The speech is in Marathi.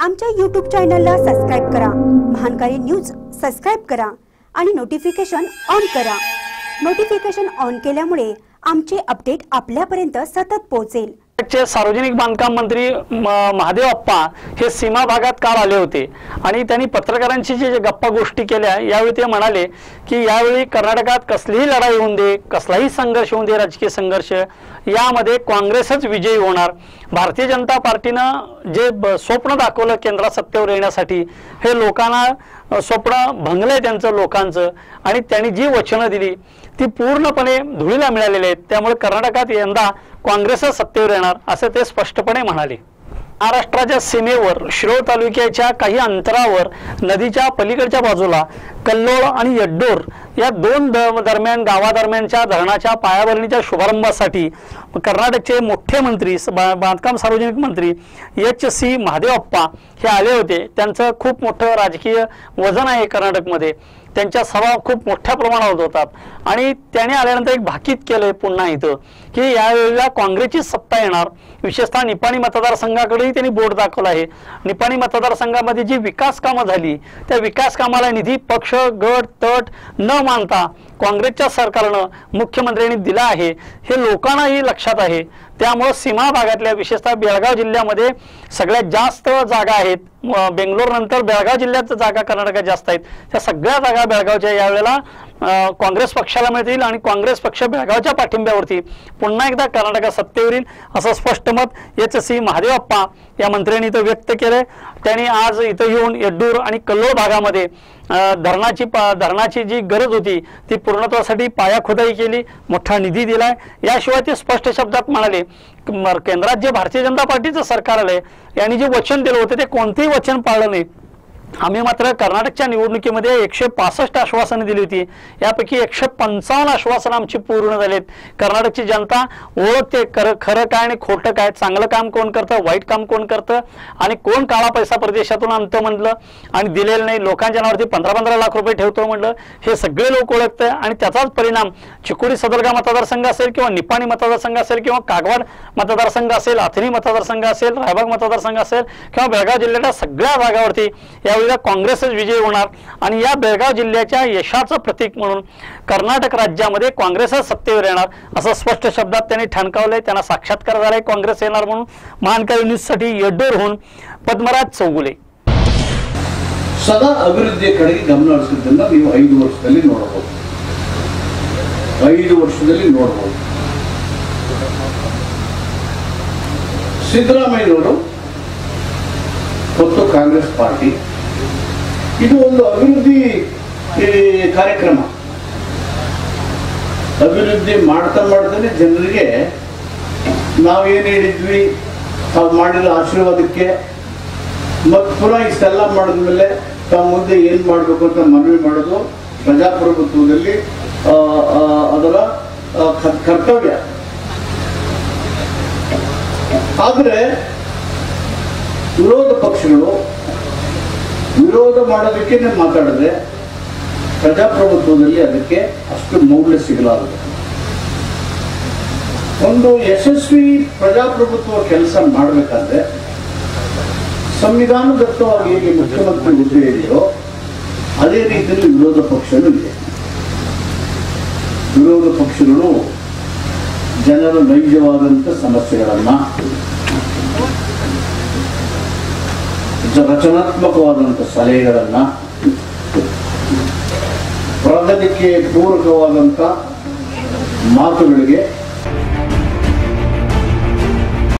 आमच्या यूट्यूब चॅनलला सबस्क्राईब करा. महानकारी न्यूज सबस्क्राईब करा आणि नोटिफिकेशन ऑन करा. नोटिफिकेशन ऑन केल्यामुळे आमचे अपडेट आपल्यापर्यंत सतत पोहोचेल. चे सार्वजनिक बांधकाम मंत्री म- महादेव अप्पा हे सीमा भागात काल आले होते. आणि त्यांनी पत्रकारांशी जे गप्पा गोष्टी केल्या यावेळी ते म्हणाले की यावेळी कर्नाटकात कसलीही लढाई होऊन दे कसलाही संघर्ष होऊन दे राजकीय संघर्ष यामध्ये काँग्रेसच विजयी होणार. भारतीय जनता पार्टीनं जे स्वप्न दाखवलं केंद्रात सत्तेवर येण्यासाठी हे लोकांना स्वप्न भंगलंय त्यांचं लोकांचं. आणि त्यांनी जी वचनं दिली ती पूर्णपणे धुळीला मिळालेली आहेत. त्यामुळे कर्नाटकात यंदा काँग्रेसच सत्तेवर येणार असं ते स्पष्टपणे म्हणाले. महाराष्ट्राच्या सीमेवर शिरोळ तालुक्याच्या काही अंतरावर नदीच्या पलीकडच्या बाजूला कल्लोळ आणि यड्डोर या दोन दरम्यान गावादरम्यानच्या धरणाच्या पायाभरणीच्या शुभारंभासाठी कर्नाटकचे मोठे मंत्री बा- बांधकाम सार्वजनिक मंत्री एच सी महादेवप्पा हे आले होते. त्यांचं खूप मोठं राजकीय वजन आहे कर्नाटकमध्ये. त्यांच्या सभा खूप मोठ्या प्रमाणावर होतात. आणि त्याने आल्यानंतर एक भाकीत केलंय पुन्हा इथं. की यावेळेला काँग्रेसची सत्ता येणार. विशेषतः निपाणी मतदारसंघाकडेही त्यांनी बोर्ड दाखवला आहे. निपाणी मतदारसंघामध्ये जी विकास कामं झाली त्या विकास कामाला निधी पक्ष गट तट न मानता काँग्रेसच्या सरकारनं मुख्यमंत्र्यांनी दिला आहे. हे लोकांनाही लक्षात आहे. त्यामुळं सीमा भागातल्या विशेषतः बेळगाव जिल्ह्यामध्ये सगळ्यात जास्त जागा आहेत. बेंगलोर नंतर बेळगाव जिल्ह्यात जागा कर्नाटकात जास्त आहेत. त्या सगळ्या जागा बेळगावच्या यावेळेला काँग्रेस पक्षाला मिळतील आणि काँग्रेस पक्ष बेळगावच्या पाठिंब्यावरती पुन्हा एकदा कर्नाटकात सत्तेवर येईल असं स्पष्ट मत एच सी महादेवप्पा या मंत्र्यांनी इथं व्यक्त केलंय. त्यांनी आज इथं येऊन येड्डूर आणि कल्लोळ भागामध्ये धरणाची पा- धरणाची जी गरज होती ती पूर्णत्वासाठी पायाखोदाई केली मोठा निधी दिलाय. याशिवाय ते स्पष्ट शब्दात म्हणाले केंद्रात जे भारतीय जनता पार्टीचं सरकार आलंय यांनी जे वचन दिलं होतं ते कोणतेही वचन पाळलं नाही. आम्ही मात्र कर्नाटकच्या निवडणुकीमध्ये एकशे पासष्ट आश्वासनं दिली होती. यापैकी एकशे पंचावन्न आश्वासनं आमची पूर्ण झालीत. कर्नाटकची जनता ओळखते खरं खरं काय आणि खोटं काय चांगलं काम कोण करतं वाईट काम कोण करतं आणि कोण काळा पैसा परदेशातून आणतं म्हटलं आणि दिलेलं नाही लोकांच्या नावावरती पंधरा पंधरा लाख रुपये ठेवतो म्हटलं हे सगळे लोक ओळखतं आणि त्याचाच परिणाम चिकोडी सदरगा मतदारसंघ असेल किंवा निपाणी मतदारसंघ असेल किंवा कागवाड मतदारसंघ असेल अथनी मतदारसंघ असेल रायबाग मतदारसंघ असेल किंवा बेळगाव जिल्ह्याच्या सगळ्या भागावरती या यावेळेला काँग्रेसच विजयी होणार आणि या बेळगाव जिल्ह्याच्या यशाचं प्रतीक म्हणून कर्नाटक राज्यामध्ये काँग्रेसच सत्तेवर येणार असं स्पष्ट शब्दात त्यांनी ठणकावलंय त्यांना साक्षात्कार झालाय काँग्रेस येणार म्हणून महानकारी न्यूजसाठी यड्डूरहून पद्मराज चौगुले ಸದಾ ಅಭಿವೃದ್ಧಿಯ ಕಡೆಗೆ ಗಮನ ಹರಿಸಿದ್ದನ್ನ ನೀವು ಐದು ವರ್ಷದಲ್ಲಿ ನೋಡಬಹುದು ಐದು ವರ್ಷದಲ್ಲಿ ನೋಡಬಹುದು ಸಿದ್ದರಾಮಯ್ಯನವರು ಮತ್ತು ಕಾಂಗ್ರೆಸ್ ಪಾರ್ಟಿ ಇದು ಒಂದು ಅಭಿವೃದ್ಧಿ ಕಾರ್ಯಕ್ರಮ. ಅಭಿವೃದ್ಧಿ ಮಾಡ್ತಾ ಮಾಡ್ತಾನೆ ಜನರಿಗೆ ನಾವೇನು ಹೇಳಿದ್ವಿ? ತಾವು ಮಾಡಿದ ಆಶೀರ್ವಾದಕ್ಕೆ ಮತ್ತು ಪುನಃ ಇಷ್ಟೆಲ್ಲ ಮಾಡಿದ್ಮೇಲೆ ತಾವು ಮುಂದೆ ಏನು ಮಾಡಬೇಕು ಅಂತ ಮನವಿ ಮಾಡೋದು ಪ್ರಜಾಪ್ರಭುತ್ವದಲ್ಲಿ ಅದರ ಕರ್ತವ್ಯ. ಆದರೆ ವಿರೋಧ ಪಕ್ಷಗಳು ವಿರೋಧ ಮಾಡೋದಕ್ಕೆ ಮಾತಾಡಿದ್ರೆ ಪ್ರಜಾಪ್ರಭುತ್ವದಲ್ಲಿ ಅದಕ್ಕೆ ಅಷ್ಟು ಮೌಲ್ಯ ಸಿಗಲಾರದು. ಒಂದು ಯಶಸ್ವಿ ಪ್ರಜಾಪ್ರಭುತ್ವ ಕೆಲಸ ಮಾಡಬೇಕಾದ್ರೆ ಸಂವಿಧಾನದತ್ತವಾಗಿ ಹೇಗೆ ಮುಖ್ಯಮಂತ್ರಿ ಹುದ್ದೆ ಇದೆಯೋ, ಅದೇ ರೀತಿಯಲ್ಲಿ ವಿರೋಧ ಪಕ್ಷನೂ ಇದೆ. ವಿರೋಧ ಪಕ್ಷಗಳು ಜನರ ನೈಜವಾದಂಥ ಸಮಸ್ಯೆಗಳನ್ನ ರಚನಾತ್ಮಕವಾದಂಥ ಸಲಹೆಗಳನ್ನು ಪ್ರಗತಿಗೆ ಪೂರಕವಾದಂಥ ಮಾತುಗಳಿಗೆ